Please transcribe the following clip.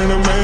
dynamite.